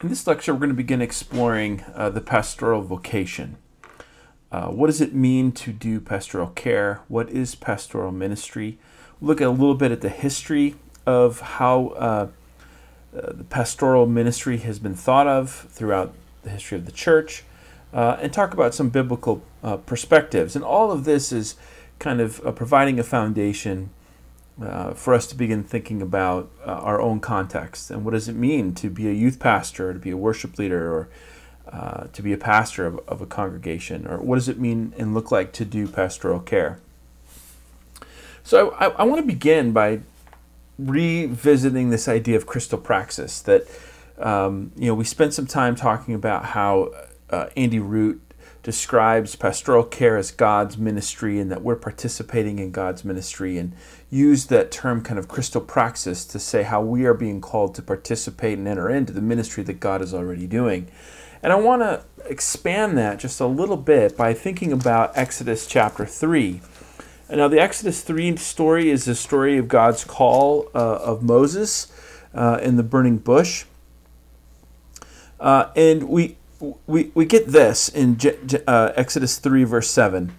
In this lecture, we're going to begin exploring uh, the pastoral vocation. Uh, what does it mean to do pastoral care? What is pastoral ministry? We'll look at a little bit at the history of how uh, uh the pastoral ministry has been thought of throughout the history of the church, uh, and talk about some biblical uh, perspectives. And all of this is kind of providing a foundation uh, for us to begin thinking about uh, our own context and what does it mean to be a youth pastor, to be a worship leader, or uh, to be a pastor of, of, a congregation, or what does it mean and look like to do pastoral care. So I, I want to begin by revisiting this idea of Christopraxis That um, you know we spent some time talking about how uh, Andy Root describes pastoral care as God's ministry and that we're participating in God's ministry and used that term kind of Christopraxis to say how we are being called to participate and enter into the ministry that God is already doing. And I want to expand that just a little bit by thinking about Exodus chapter 3. And now, the Exodus 3 story is the story of God's call uh, of Moses uh, in the burning bush. Uh, and we, we, we get this in uh, Exodus 3, verse 7.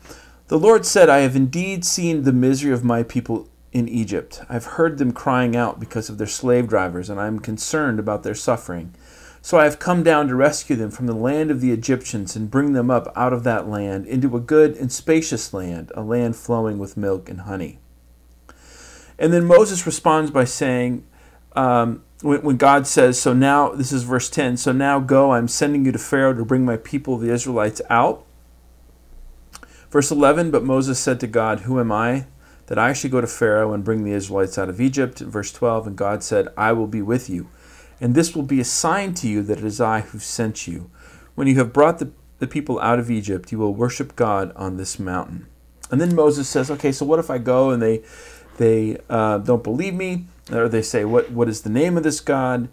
The Lord said, I have indeed seen the misery of my people in Egypt. I've heard them crying out because of their slave drivers, and I am concerned about their suffering. So I have come down to rescue them from the land of the Egyptians and bring them up out of that land into a good and spacious land, a land flowing with milk and honey. And then Moses responds by saying, um, when, when God says, So now, this is verse 10, so now go, I'm sending you to Pharaoh to bring my people, the Israelites, out. Verse 11, but Moses said to God, Who am I that I should go to Pharaoh and bring the Israelites out of Egypt? Verse 12, and God said, I will be with you, and this will be a sign to you that it is I who sent you. When you have brought the, the people out of Egypt, you will worship God on this mountain. And then Moses says, Okay, so what if I go and they they uh, don't believe me? Or they say, What, what is the name of this God?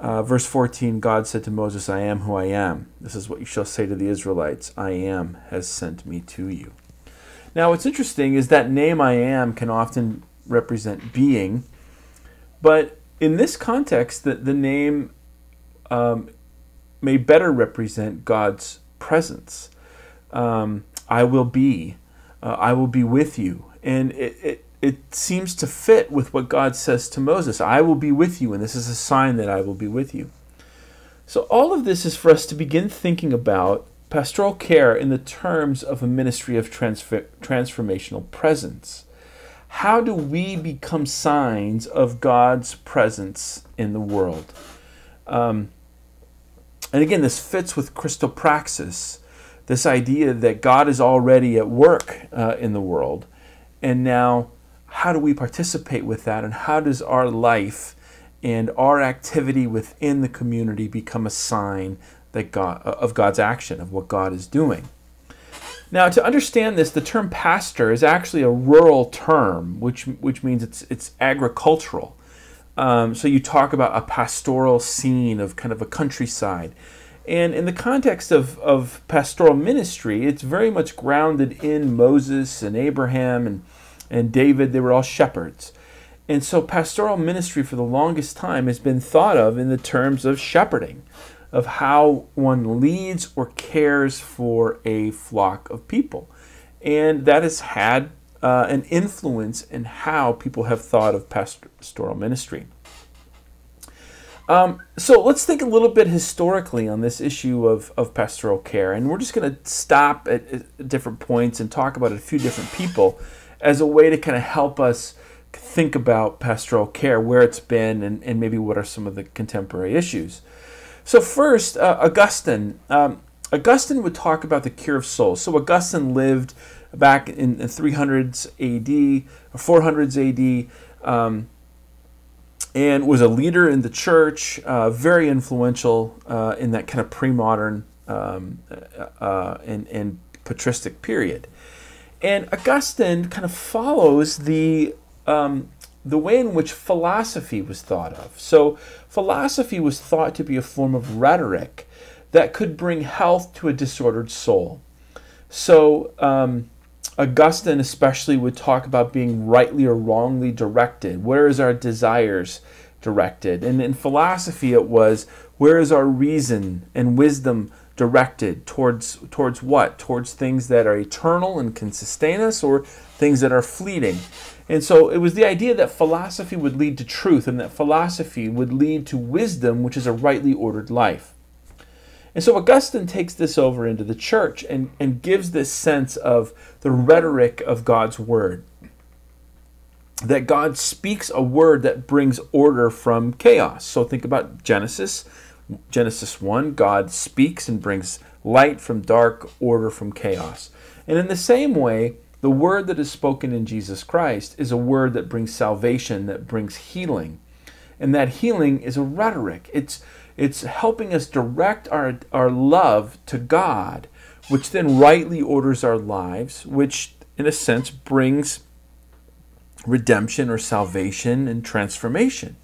Uh, verse 14 God said to Moses, I am who I am. This is what you shall say to the Israelites I am has sent me to you. Now, what's interesting is that name I am can often represent being, but in this context, the, the name um, may better represent God's presence. Um, I will be, uh, I will be with you. And it, it, it seems to fit with what God says to Moses I will be with you, and this is a sign that I will be with you. So, all of this is for us to begin thinking about pastoral care in the terms of a ministry of transfer, transformational presence. How do we become signs of God's presence in the world? Um, and again, this fits with Christopraxis, this idea that God is already at work uh, in the world, and now how do we participate with that and how does our life and our activity within the community become a sign that God, of God's action, of what God is doing. Now, to understand this, the term pastor is actually a rural term, which, which means it's, it's agricultural. Um, so you talk about a pastoral scene of kind of a countryside. And in the context of, of pastoral ministry, it's very much grounded in Moses and Abraham and and David, they were all shepherds. And so pastoral ministry for the longest time has been thought of in the terms of shepherding, of how one leads or cares for a flock of people. And that has had uh, an influence in how people have thought of pastoral ministry. Um, so let's think a little bit historically on this issue of, of pastoral care. And we're just going to stop at, at different points and talk about a few different people as a way to kind of help us think about pastoral care, where it's been, and, and maybe what are some of the contemporary issues. So, first, uh, Augustine. Um, Augustine would talk about the cure of souls. So, Augustine lived back in the 300s AD, 400s AD, um, and was a leader in the church, uh, very influential uh, in that kind of pre modern um, uh, uh, and, and patristic period. And Augustine kind of follows the um, the way in which philosophy was thought of. So philosophy was thought to be a form of rhetoric that could bring health to a disordered soul. So um, Augustine especially would talk about being rightly or wrongly directed. Where is our desires directed. And in philosophy, it was where is our reason and wisdom directed towards towards what? Towards things that are eternal and can sustain us, or things that are fleeting. And so it was the idea that philosophy would lead to truth, and that philosophy would lead to wisdom, which is a rightly ordered life. And so Augustine takes this over into the church and, and gives this sense of the rhetoric of God's word that God speaks a word that brings order from chaos. So think about Genesis. Genesis 1, God speaks and brings light from dark, order from chaos. And in the same way, the word that is spoken in Jesus Christ is a word that brings salvation, that brings healing. And that healing is a rhetoric. It's it's helping us direct our, our love to God, which then rightly orders our lives, which in a sense brings redemption or salvation and transformation.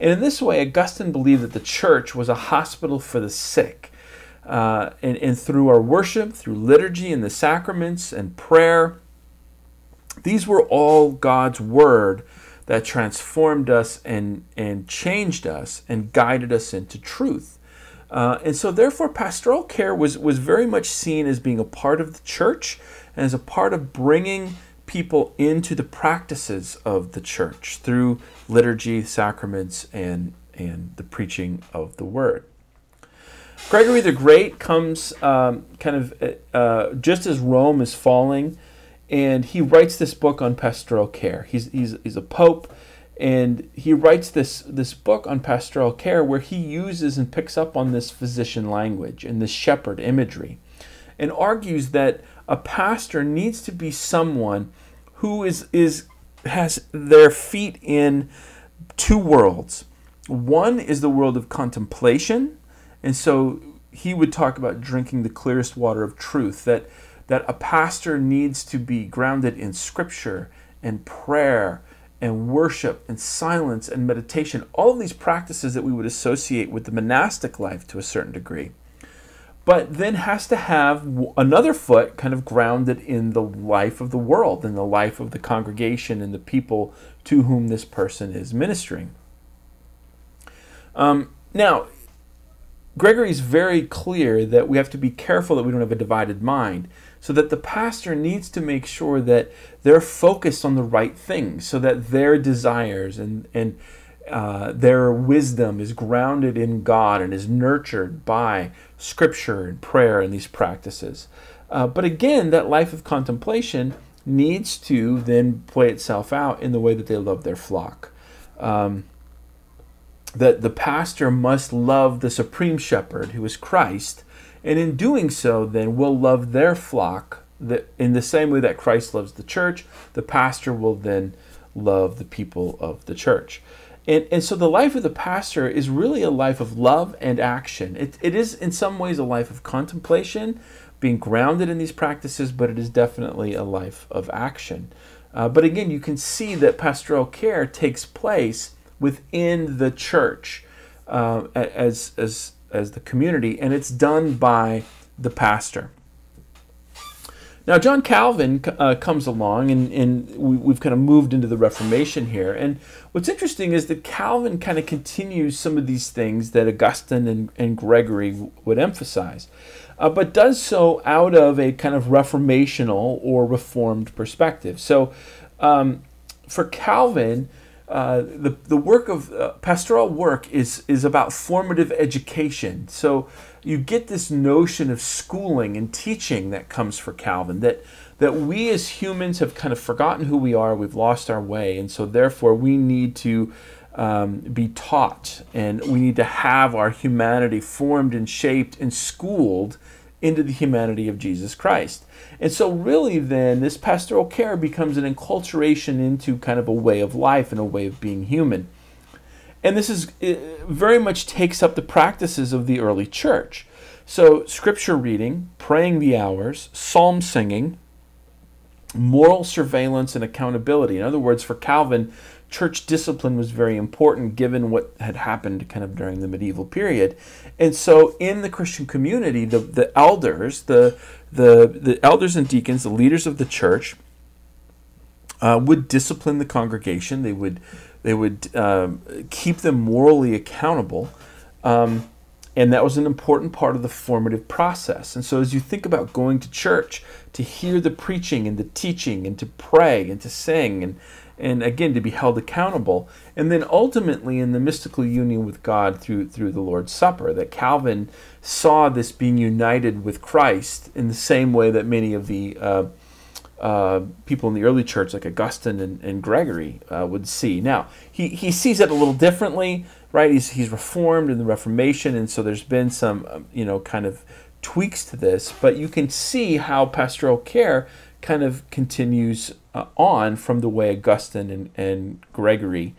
And in this way, Augustine believed that the church was a hospital for the sick. Uh, and, and through our worship, through liturgy and the sacraments and prayer, these were all God's word that transformed us and, and changed us and guided us into truth. Uh, and so, therefore, pastoral care was, was very much seen as being a part of the church and as a part of bringing people into the practices of the church through liturgy, sacraments, and, and the preaching of the word. Gregory the Great comes um, kind of uh, just as Rome is falling, and he writes this book on pastoral care. He's, he's, he's a pope, and he writes this, this book on pastoral care where he uses and picks up on this physician language and this shepherd imagery, and argues that a pastor needs to be someone who is is has their feet in two worlds. One is the world of contemplation, and so he would talk about drinking the clearest water of truth that that a pastor needs to be grounded in scripture and prayer and worship and silence and meditation all of these practices that we would associate with the monastic life to a certain degree but then has to have another foot kind of grounded in the life of the world, in the life of the congregation and the people to whom this person is ministering. Um, now, Gregory's very clear that we have to be careful that we don't have a divided mind, so that the pastor needs to make sure that they're focused on the right things, so that their desires and, and uh, their wisdom is grounded in God and is nurtured by scripture and prayer and these practices. Uh, but again, that life of contemplation needs to then play itself out in the way that they love their flock. Um, that the pastor must love the supreme shepherd, who is Christ, and in doing so, then will love their flock that in the same way that Christ loves the church, the pastor will then love the people of the church. And, and so the life of the pastor is really a life of love and action. It, it is, in some ways, a life of contemplation, being grounded in these practices, but it is definitely a life of action. Uh, but again, you can see that pastoral care takes place within the church uh, as, as, as the community, and it's done by the pastor. Now, John Calvin uh, comes along, and, and we, have kind of moved into the Reformation here. And what's interesting is that Calvin kind of continues some of these things that Augustine and, and Gregory would emphasize, uh, but does so out of a kind of reformational or reformed perspective. So, um, for Calvin, uh, the, the work of uh, pastoral work is, is about formative education. So you get this notion of schooling and teaching that comes for Calvin that, that we as humans have kind of forgotten who we are, we've lost our way, and so therefore we need to um, be taught and we need to have our humanity formed and shaped and schooled into the humanity of Jesus Christ. And so, really, then, this pastoral care becomes an enculturation into kind of a way of life and a way of being human. And this is very much takes up the practices of the early church. So, scripture reading, praying the hours, psalm singing, moral surveillance, and accountability. In other words, for Calvin, church discipline was very important given what had happened kind of during the medieval period. And so in the Christian community, the, the elders, the, the, the elders and deacons, the leaders of the church, uh, would discipline the congregation. They would they would um, keep them morally accountable. Um, and that was an important part of the formative process. And so, as you think about going to church to hear the preaching and the teaching and to pray and to sing and and again to be held accountable and then ultimately in the mystical union with god through through the lord's supper that calvin saw this being united with christ in the same way that many of the uh, uh, people in the early church like augustine and, and gregory uh, would see now he, he sees it a little differently right he's, he's reformed in the reformation and so there's been some um, you know kind of tweaks to this but you can see how pastoral care kind of continues uh, on from the way Augustine and, and Gregory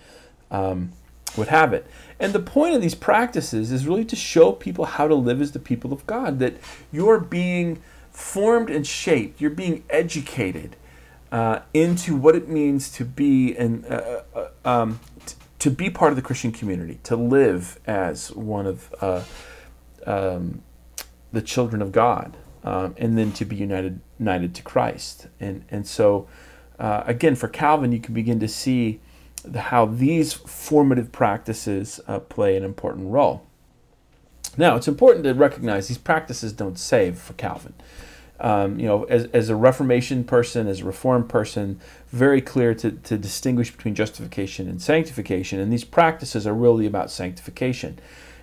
um, would have it. And the point of these practices is really to show people how to live as the people of God, that you're being formed and shaped, you're being educated uh, into what it means to be and uh, uh, um, to be part of the Christian community, to live as one of uh, um, the children of God, um, and then to be united united to Christ. And and so uh, again, for Calvin, you can begin to see how these formative practices uh, play an important role. Now, it's important to recognize these practices don't save for Calvin. Um, you know, as, as a Reformation person, as a Reformed person, very clear to, to distinguish between justification and sanctification. And these practices are really about sanctification.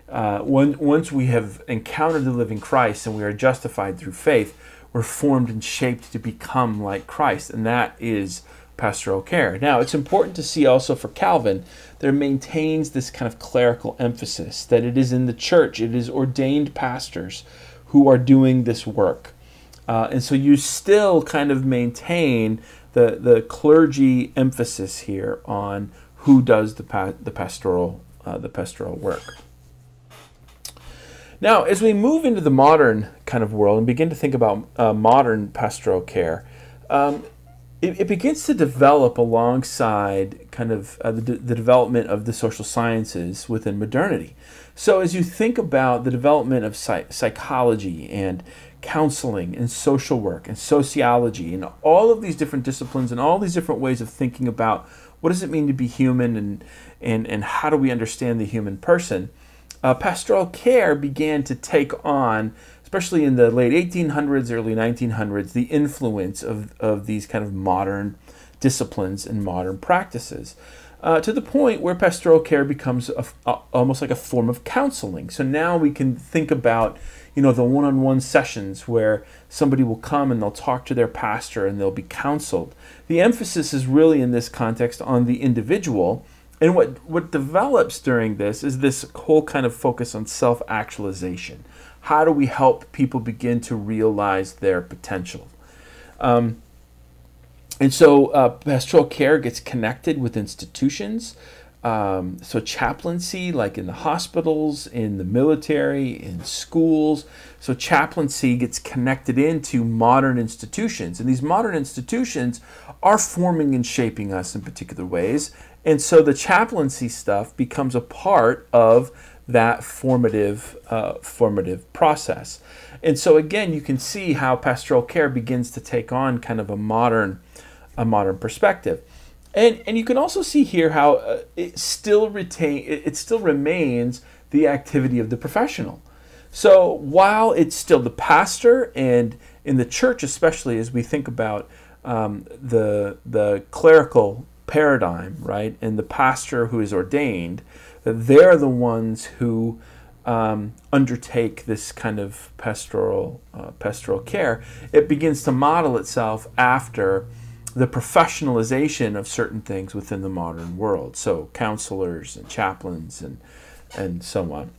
Uh, when, once we have encountered the living Christ and we are justified through faith, we're formed and shaped to become like Christ, and that is pastoral care. Now, it's important to see also for Calvin, there maintains this kind of clerical emphasis that it is in the church, it is ordained pastors who are doing this work. Uh, and so you still kind of maintain the, the clergy emphasis here on who does the, pa- the pastoral uh, the pastoral work. Now, as we move into the modern kind of world and begin to think about uh, modern pastoral care, um, it, it, begins to develop alongside kind of uh, the, the development of the social sciences within modernity. So, as you think about the development of psych- psychology and counseling and social work and sociology and all of these different disciplines and all these different ways of thinking about what does it mean to be human and, and, and how do we understand the human person, uh, pastoral care began to take on, especially in the late 1800s, early 1900s, the influence of, of these kind of modern disciplines and modern practices. Uh, to the point where pastoral care becomes a, a, almost like a form of counseling. So now we can think about, you know, the one-on-one sessions where somebody will come and they'll talk to their pastor and they'll be counseled. The emphasis is really in this context on the individual and what what develops during this is this whole kind of focus on self-actualization. How do we help people begin to realize their potential? Um, and so uh, pastoral care gets connected with institutions. Um, so chaplaincy, like in the hospitals, in the military, in schools. So chaplaincy gets connected into modern institutions, and these modern institutions are forming and shaping us in particular ways. And so the chaplaincy stuff becomes a part of that formative uh, formative process. And so again, you can see how pastoral care begins to take on kind of a modern a modern perspective. And and you can also see here how uh, it still retain it, it still remains the activity of the professional. So while it's still the pastor and in the church especially as we think about um, the the clerical paradigm, right? And the pastor who is ordained, that they're the ones who um, undertake this kind of pastoral uh, pastoral care. It begins to model itself after the professionalization of certain things within the modern world. So counselors and chaplains and and so on.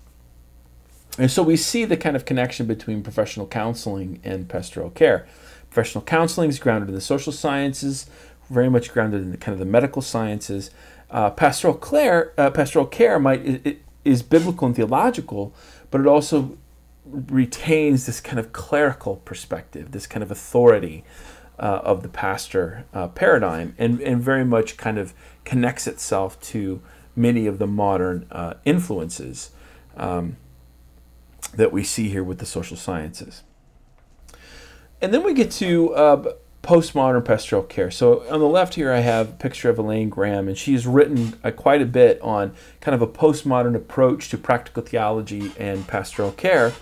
And so we see the kind of connection between professional counseling and pastoral care. Professional counseling is grounded in the social sciences, very much grounded in the kind of the medical sciences. Uh, pastoral care, uh, pastoral care might it, it is biblical and theological, but it also retains this kind of clerical perspective, this kind of authority uh, of the pastor uh, paradigm, and and very much kind of connects itself to many of the modern uh, influences um, that we see here with the social sciences. And then we get to uh, postmodern pastoral care. So on the left here, I have a picture of Elaine Graham, and she's written uh, quite a bit on kind of a postmodern approach to practical theology and pastoral care.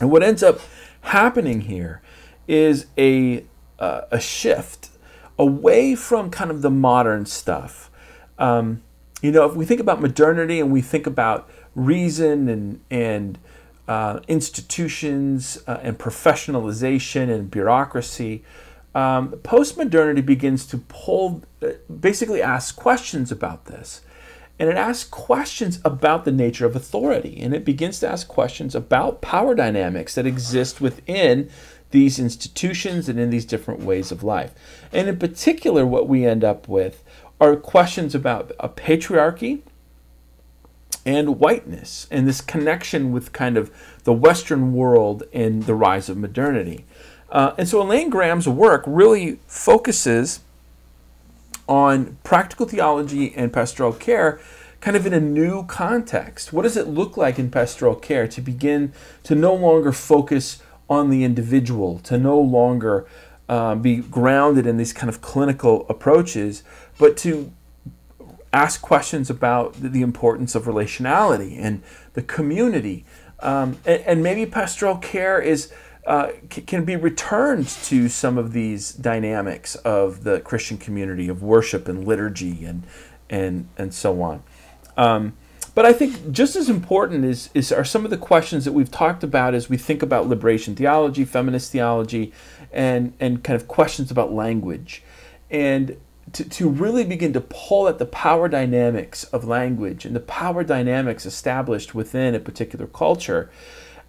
And what ends up happening here is a uh, a shift away from kind of the modern stuff. Um, you know, if we think about modernity and we think about reason and and uh, institutions uh, and professionalization and bureaucracy, um, postmodernity begins to pull, uh, basically ask questions about this. And it asks questions about the nature of authority. And it begins to ask questions about power dynamics that exist within these institutions and in these different ways of life. And in particular, what we end up with are questions about a patriarchy and whiteness and this connection with kind of the Western world and the rise of modernity. Uh, and so Elaine Graham's work really focuses on practical theology and pastoral care kind of in a new context. What does it look like in pastoral care to begin to no longer focus on the individual, to no longer uh, be grounded in these kind of clinical approaches, but to ask questions about the importance of relationality and the community. Um, and, and, maybe pastoral care is uh, can be returned to some of these dynamics of the Christian community of worship and liturgy and and and so on. Um, but I think just as important is, is are some of the questions that we've talked about as we think about liberation theology, feminist theology, and and kind of questions about language. And to, to really begin to pull at the power dynamics of language and the power dynamics established within a particular culture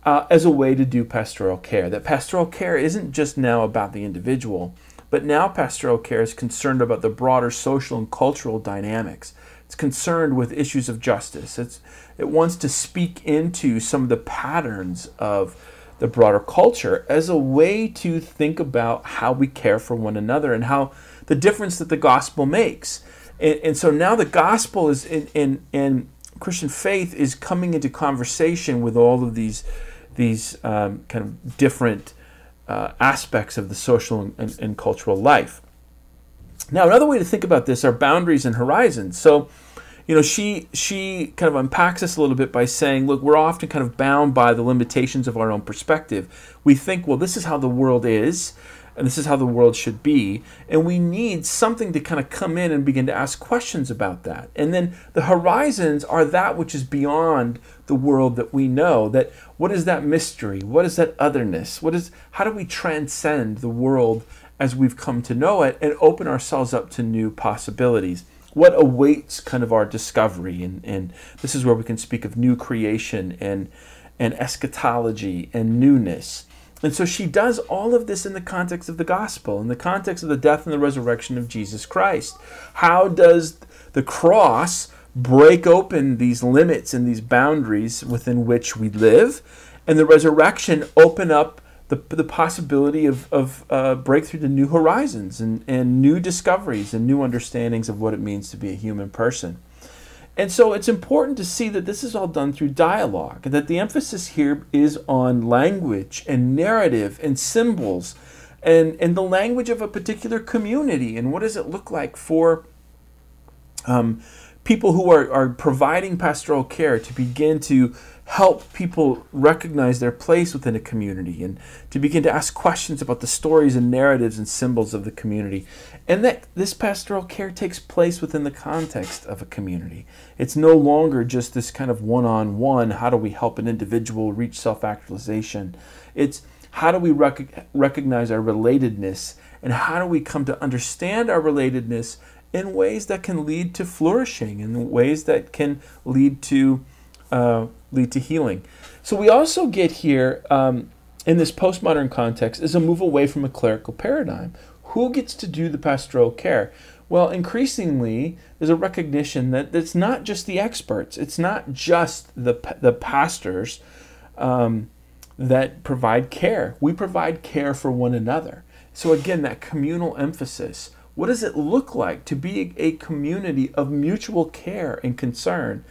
uh, as a way to do pastoral care. That pastoral care isn't just now about the individual, but now pastoral care is concerned about the broader social and cultural dynamics. It's concerned with issues of justice. It's, it wants to speak into some of the patterns of the broader culture as a way to think about how we care for one another and how the difference that the gospel makes. And, and so now the gospel is in, in, in, Christian faith is coming into conversation with all of these these um, kind of different uh, aspects of the social and, and, cultural life. Now, another way to think about this are boundaries and horizons. So, you know, she she kind of unpacks this a little bit by saying, look, we're often kind of bound by the limitations of our own perspective. We think, well, this is how the world is, and this is how the world should be. And we need something to kind of come in and begin to ask questions about that. And then the horizons are that which is beyond the world that we know. That what is that mystery? What is that otherness? What is how do we transcend the world as we've come to know it and open ourselves up to new possibilities? What awaits kind of our discovery? And, and this is where we can speak of new creation and and eschatology and newness. And so she does all of this in the context of the gospel, in the context of the death and the resurrection of Jesus Christ. How does the cross break open these limits and these boundaries within which we live? And the resurrection open up the, the possibility of, of uh, breakthrough to new horizons and, and new discoveries and new understandings of what it means to be a human person. And so it's important to see that this is all done through dialogue, that the emphasis here is on language and narrative and symbols and, and the language of a particular community. And what does it look like for um, people who are, are providing pastoral care to begin to help people recognize their place within a community and to begin to ask questions about the stories and narratives and symbols of the community. And that this pastoral care takes place within the context of a community. It's no longer just this kind of one on one how do we help an individual reach self actualization? It's how do we rec- recognize our relatedness and how do we come to understand our relatedness in ways that can lead to flourishing, in ways that can lead to uh, lead to healing. So we also get here um, in this postmodern context is a move away from a clerical paradigm. Who gets to do the pastoral care? Well, increasingly, there's a recognition that it's not just the experts. It's not just the the pastors um, that provide care. We provide care for one another. So again, that communal emphasis. What does it look like to be a community of mutual care and concern?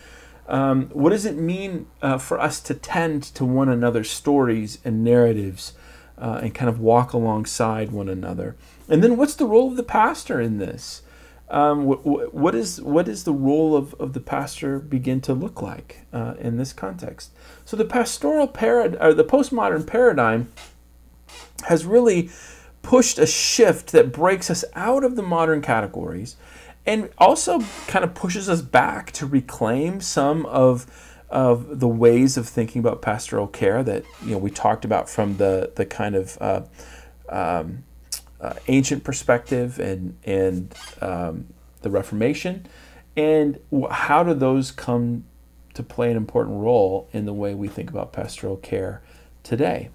Um, what does it mean uh, for us to tend to one another's stories and narratives uh, and kind of walk alongside one another. And then what's the role of the pastor in this? Um, what, what is what is the role of, of the pastor begin to look like uh, in this context? So the pastoral parad or the postmodern paradigm has really pushed a shift that breaks us out of the modern categories and also kind of pushes us back to reclaim some of of the ways of thinking about pastoral care that you know we talked about from the the kind of uh, um, uh, ancient perspective and and um, the Reformation, and how do those come to play an important role in the way we think about pastoral care today?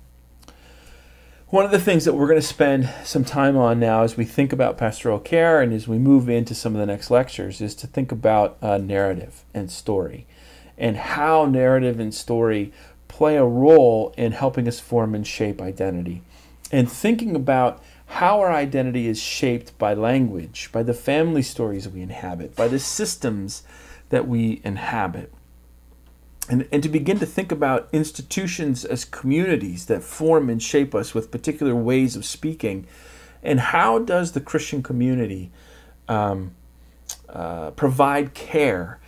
One of the things that we're going to spend some time on now as we think about pastoral care and as we move into some of the next lectures is to think about uh, narrative and story and how narrative and story play a role in helping us form and shape identity. And thinking about how our identity is shaped by language, by the family stories we inhabit, by the systems that we inhabit and, and to begin to think about institutions as communities that form and shape us with particular ways of speaking. And how does the Christian community um, uh, provide care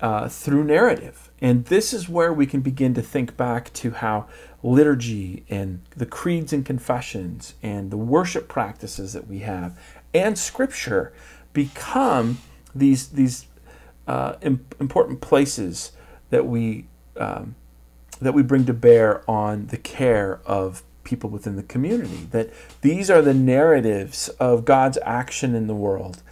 uh, through narrative? And this is where we can begin to think back to how liturgy and the creeds and confessions and the worship practices that we have and scripture become these, these uh, important places that we um, that we bring to bear on the care of people within the community. That these are the narratives of God's action in the world,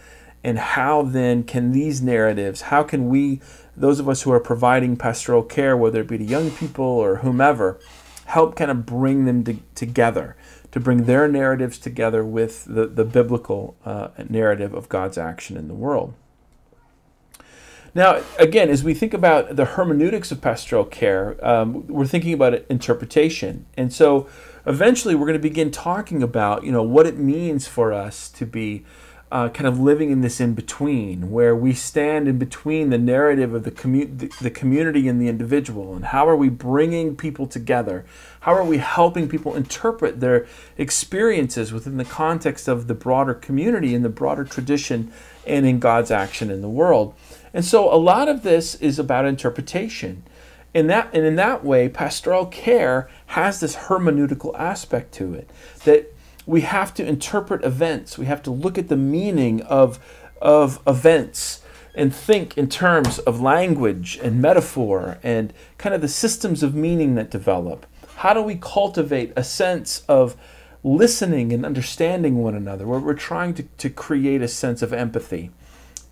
and how then can these narratives? How can we, those of us who are providing pastoral care, whether it be to young people or whomever, help kind of bring them to, together? To bring their narratives together with the, the biblical uh, narrative of God's action in the world. Now, again, as we think about the hermeneutics of pastoral care, um, we're thinking about interpretation. And so eventually we're going to begin talking about, you know, what it means for us to be uh, kind of living in this in between, where we stand in between the narrative of the, commu- the, the community and the individual, and how are we bringing people together? How are we helping people interpret their experiences within the context of the broader community and the broader tradition and in God's action in the world? And so a lot of this is about interpretation. In that, and in that way, pastoral care has this hermeneutical aspect to it that we have to interpret events. We have to look at the meaning of, of events and think in terms of language and metaphor and kind of the systems of meaning that develop. How do we cultivate a sense of listening and understanding one another, where we're trying to, to create a sense of empathy?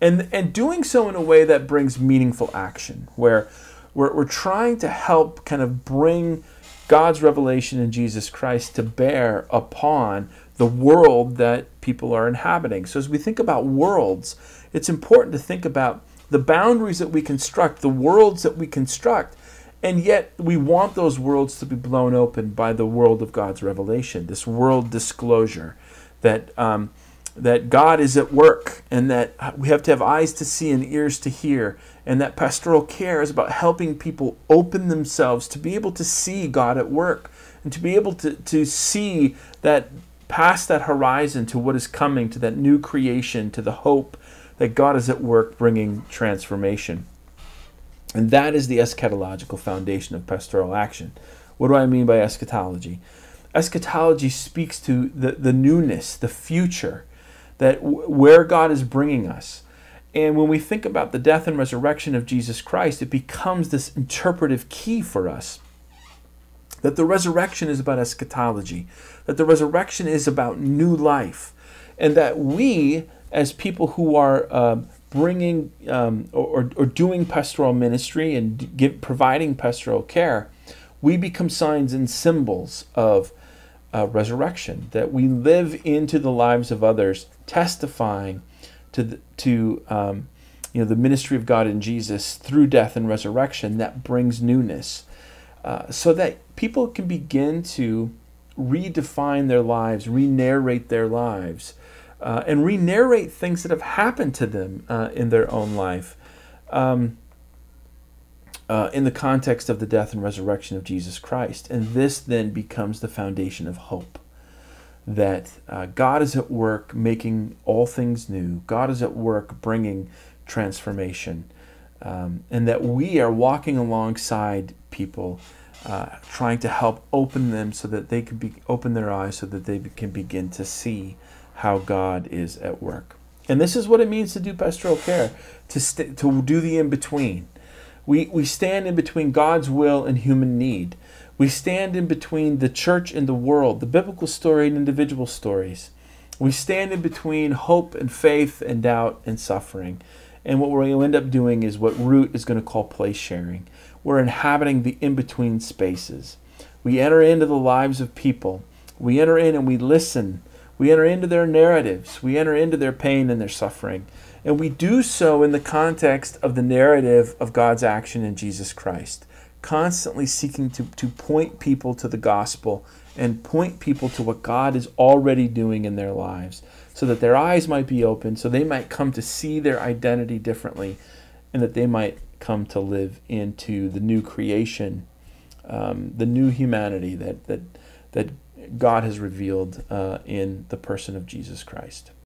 And and doing so in a way that brings meaningful action where we're, we're trying to help kind of bring god's revelation in jesus christ to bear upon the world that people are inhabiting. So as we think about worlds it's important to think about the boundaries that we construct the worlds that we construct and yet we want those worlds to be blown open by the world of god's revelation this world disclosure that um, that God is at work and that we have to have eyes to see and ears to hear, and that pastoral care is about helping people open themselves to be able to see God at work and to be able to, to see that past that horizon to what is coming, to that new creation, to the hope that God is at work bringing transformation. And that is the eschatological foundation of pastoral action. What do I mean by eschatology? Eschatology speaks to the, the newness, the future that where God is bringing us. And when we think about the death and resurrection of Jesus Christ, it becomes this interpretive key for us. That the resurrection is about eschatology, that the resurrection is about new life, and that we, as people who are uh, bringing um, or, or doing pastoral ministry and give, providing pastoral care, we become signs and symbols of uh, resurrection, that we live into the lives of others, testifying to the, to um, you know the ministry of God in Jesus through death and resurrection that brings newness, uh, so that people can begin to redefine their lives, re-narrate their lives, uh, and re-narrate things that have happened to them uh, in their own life. Um, uh, in the context of the death and resurrection of Jesus Christ. And this then becomes the foundation of hope. that uh, God is at work making all things new. God is at work bringing transformation. Um, and that we are walking alongside people, uh, trying to help open them so that they can be open their eyes so that they can begin to see how God is at work. And this is what it means to do pastoral care, to st- to do the in between. We we stand in between God's will and human need. We stand in between the church and the world, the biblical story and individual stories. We stand in between hope and faith and doubt and suffering. And what we're going to end up doing is what Root is going to call place sharing. We're inhabiting the in between spaces. We enter into the lives of people. We enter in and we listen. We enter into their narratives. We enter into their pain and their suffering. And we do so in the context of the narrative of God's action in Jesus Christ constantly seeking to, to point people to the gospel and point people to what God is already doing in their lives so that their eyes might be open, so they might come to see their identity differently, and that they might come to live into the new creation, um, the new humanity that, that, that God has revealed uh, in the person of Jesus Christ.